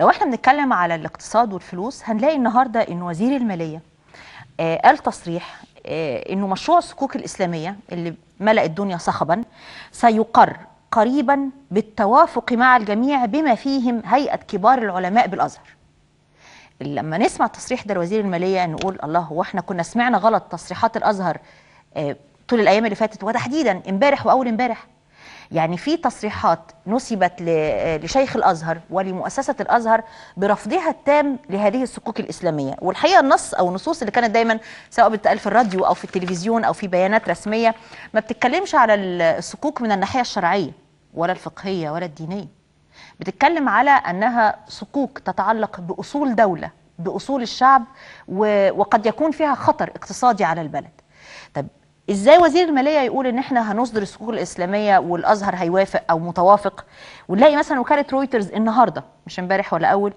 لو إحنا بنتكلم على الاقتصاد والفلوس هنلاقي النهارده إن وزير المالية آه قال تصريح آه إنه مشروع الصكوك الإسلامية اللي ملأ الدنيا صخبا سيقر قريبا بالتوافق مع الجميع بما فيهم هيئة كبار العلماء بالأزهر. لما نسمع التصريح ده لوزير المالية نقول الله هو إحنا كنا سمعنا غلط تصريحات الأزهر آه طول الأيام اللي فاتت وتحديدا امبارح وأول امبارح يعني في تصريحات نسبت لشيخ الأزهر ولمؤسسة الأزهر برفضها التام لهذه الصكوك الإسلامية. والحقيقة النص أو النصوص اللي كانت دايما سواء بتتقال في الراديو أو في التلفزيون أو في بيانات رسمية ما بتتكلمش على الصكوك من الناحية الشرعية ولا الفقهية ولا الدينية. بتتكلم على أنها صكوك تتعلق بأصول دولة بأصول الشعب وقد يكون فيها خطر اقتصادي على البلد. طب إزاي وزير المالية يقول ان إحنا هنصدر الصكوك الإسلامية والأزهر هيوافق أو متوافق؟ ونلاقي مثلا وكالة رويترز النهارده مش امبارح ولا أول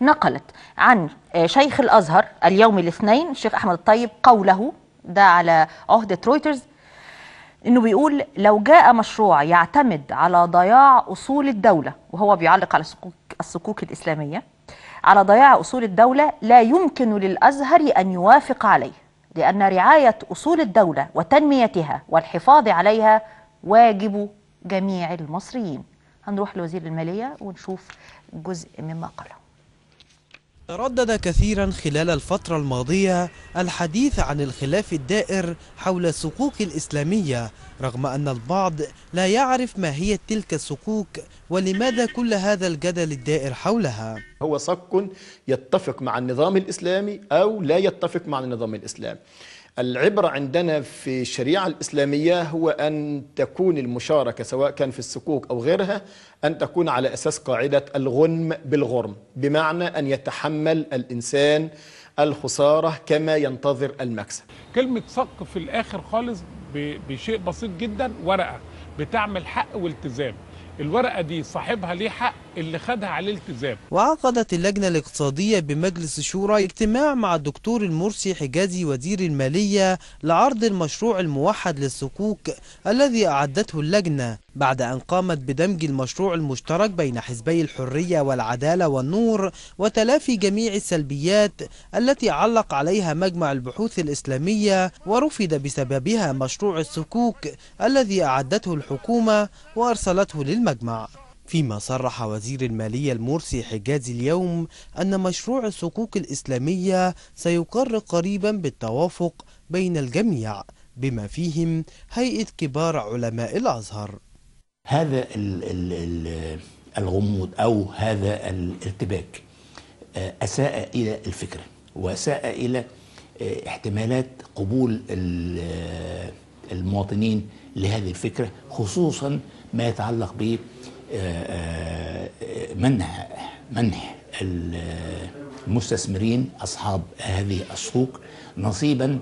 نقلت عن شيخ الأزهر اليوم الاثنين الشيخ أحمد الطيب قوله ده على عهدة رويترز إنه بيقول لو جاء مشروع يعتمد على ضياع أصول الدولة وهو بيعلق على الصكوك الصكوك الإسلامية على ضياع أصول الدولة لا يمكن للأزهر أن يوافق عليه. لأن رعاية أصول الدولة وتنميتها والحفاظ عليها واجب جميع المصريين. هنروح لوزير المالية ونشوف جزء مما قاله. تردد كثيرا خلال الفترة الماضية الحديث عن الخلاف الدائر حول الصكوك الإسلامية رغم أن البعض لا يعرف ما هي تلك الصكوك ولماذا كل هذا الجدل الدائر حولها. هو صك يتفق مع النظام الإسلامي أو لا يتفق مع النظام الإسلامي. العبرة عندنا في الشريعة الإسلامية هو أن تكون المشاركة سواء كان في السكوك أو غيرها أن تكون على أساس قاعدة الغنم بالغرم بمعنى أن يتحمل الإنسان الخسارة كما ينتظر المكسب. كلمة صك في الآخر خالص بشيء بسيط جدا ورقة بتعمل حق والتزام. الورقة دي صاحبها ليه حق؟ اللي خدها عليه التزام وعقدت اللجنة الاقتصادية بمجلس الشورى اجتماع مع الدكتور المرسي حجازي وزير المالية لعرض المشروع الموحد للصكوك الذي أعدته اللجنة بعد أن قامت بدمج المشروع المشترك بين حزبي الحرية والعدالة والنور وتلافي جميع السلبيات التي علق عليها مجمع البحوث الإسلامية ورفض بسببها مشروع الصكوك الذي أعدته الحكومة وأرسلته للمجمع. فيما صرح وزير المالية المرسي حجازي اليوم أن مشروع الصكوك الإسلامية سيقر قريبا بالتوافق بين الجميع بما فيهم هيئة كبار علماء الأزهر. هذا ال ال ال الغموض أو هذا الارتباك أساء إلى الفكرة وأساء إلى احتمالات قبول المواطنين لهذه الفكرة خصوصا ما يتعلق ب منح منح المستثمرين أصحاب هذه السوق نصيبا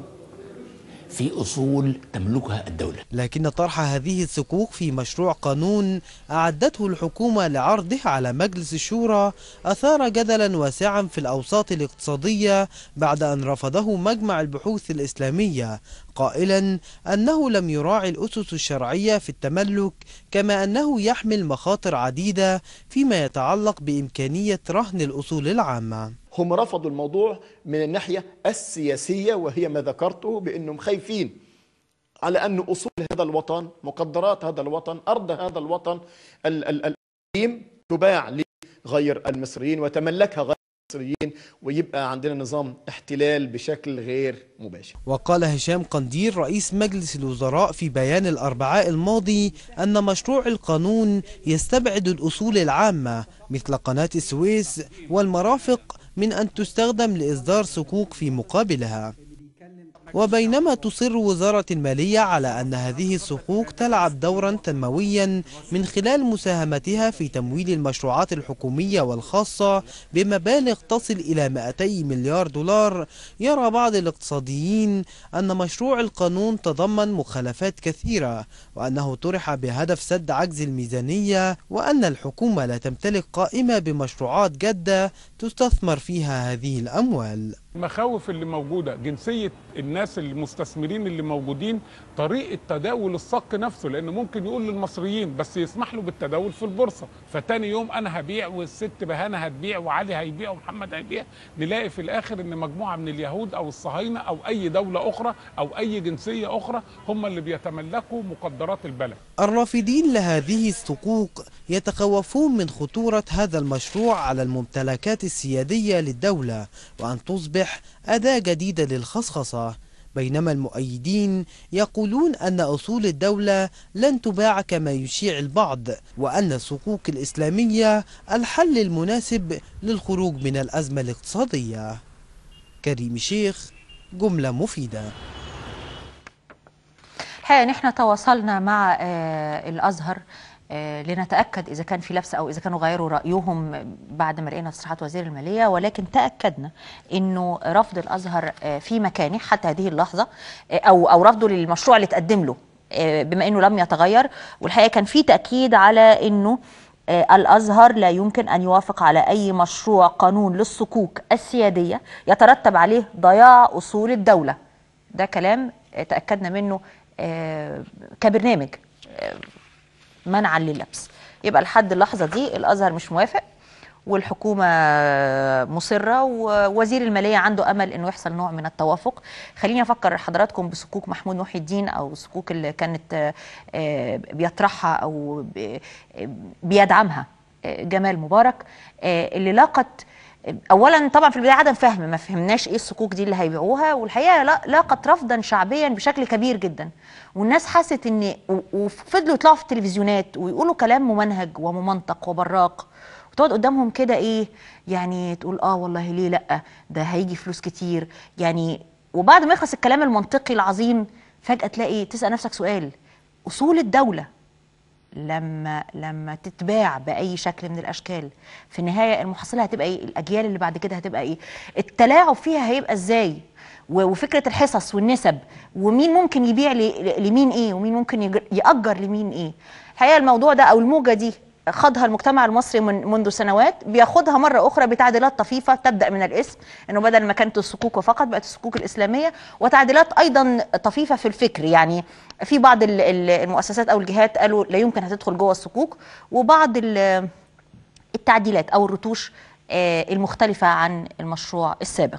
في أصول تملكها الدولة. لكن طرح هذه الصكوك في مشروع قانون أعدته الحكومة لعرضه على مجلس الشورى أثار جدلا واسعا في الأوساط الاقتصادية بعد أن رفضه مجمع البحوث الإسلامية قائلا أنه لم يراعي الأسس الشرعية في التملك كما أنه يحمل مخاطر عديدة فيما يتعلق بإمكانية رهن الأصول العامة. هم رفضوا الموضوع من الناحية السياسية وهي ما ذكرته بأنهم خايفين على أن أصول هذا الوطن مقدرات هذا الوطن أرض هذا الوطن القديم تباع لغير المصريين وتملكها غير المصريين ويبقى عندنا نظام احتلال بشكل غير مباشر. وقال هشام قندير رئيس مجلس الوزراء في بيان الأربعاء الماضي أن مشروع القانون يستبعد الأصول العامة مثل قناة السويس والمرافق من أن تستخدم لإصدار صكوك في مقابلها. وبينما تصر وزارة المالية على أن هذه الصكوك تلعب دورا تنمويا من خلال مساهمتها في تمويل المشروعات الحكومية والخاصة بمبالغ تصل إلى 200 مليار دولار. يرى بعض الاقتصاديين أن مشروع القانون تضمن مخالفات كثيرة وأنه طرح بهدف سد عجز الميزانية وأن الحكومة لا تمتلك قائمة بمشروعات جادة تستثمر فيها هذه الأموال. المخاوف اللي موجودة جنسية الناس المستثمرين اللي موجودين طريقة تداول الصك نفسه لأنه ممكن يقول للمصريين بس يسمح له بالتداول في البورصة. فتاني يوم أنا هبيع والست بهانة هتبيع وعلي هيبيع ومحمد هيبيع. نلاقي في الآخر إن مجموعة من اليهود أو الصهاينة أو أي دولة أخرى أو أي جنسية أخرى هم اللي بيتملكوا مقدرات البلد. الرافضين لهذه الصكوك يتخوفون من خطورة هذا المشروع على الممتلكات السيادية للدولة وأن تصبح أداة جديدة للخصخصة. بينما المؤيدين يقولون أن أصول الدولة لن تباع كما يشيع البعض وأن الصكوك الإسلامية الحل المناسب للخروج من الأزمة الاقتصادية. كريم شيخ جملة مفيدة. الحقيقة ان إحنا تواصلنا مع آه، الأزهر آه، لنتأكد إذا كان في لبس أو إذا كانوا غيروا رأيهم بعد ما لقينا تصريحات وزير المالية ولكن تأكدنا إنه رفض الأزهر آه، في مكانه حتى هذه اللحظة آه، أو أو رفضه للمشروع اللي تقدم له آه، بما إنه لم يتغير. والحقيقة كان في تأكيد على إنه آه، الأزهر لا يمكن أن يوافق على أي مشروع قانون للصكوك السيادية يترتب عليه ضياع أصول الدولة. ده كلام آه، تأكدنا منه آه، كبرنامج آه، منعا لللبس. يبقى لحد اللحظة دي الأزهر مش موافق والحكومة مصرة ووزير المالية عنده أمل إنه يحصل نوع من التوافق. خليني أفكر حضراتكم بصكوك محمود محي الدين أو الصكوك اللي كانت آه، بيطرحها أو بيدعمها آه، جمال مبارك آه، اللي لاقت اولا طبعا في البداية عدم فهم ما فهمناش إيه الصكوك دي اللي هيبيعوها والحقيقة لا- لاقت رفضا شعبيا بشكل كبير جدا. والناس حست إن وفضلوا يطلعوا في التلفزيونات ويقولوا كلام ممنهج وممنطق وبراق. وتقعد قدامهم كده إيه يعني تقول آه والله ليه لأ؟ ده هيجي فلوس كتير. يعني وبعد ما يخلص الكلام المنطقي العظيم فجأة تلاقي تسأل نفسك سؤال أصول الدولة لما لما تتباع بأي شكل من الأشكال. في النهاية المحصلة هتبقى إيه؟ الأجيال اللي بعد كده هتبقى إيه؟ التلاعب فيها هيبقى إزاي؟ وفكرة الحصص والنسب. ومين ممكن يبيع لمين إيه؟ ومين ممكن يأجر لمين إيه؟ الحقيقة الموضوع ده أو الموجة دي خاضها المجتمع المصري من منذ سنوات بياخدها مرة أخرى بتعديلات طفيفة تبدأ من الاسم إنه بدل ما كانت الصكوك فقط بقت الصكوك الإسلامية وتعديلات أيضا طفيفة في الفكر. يعني في بعض ال- ال- المؤسسات أو الجهات قالوا لا يمكن هتدخل جوه الصكوك وبعض ال- التعديلات أو الرتوش آه، المختلفة عن المشروع السابق.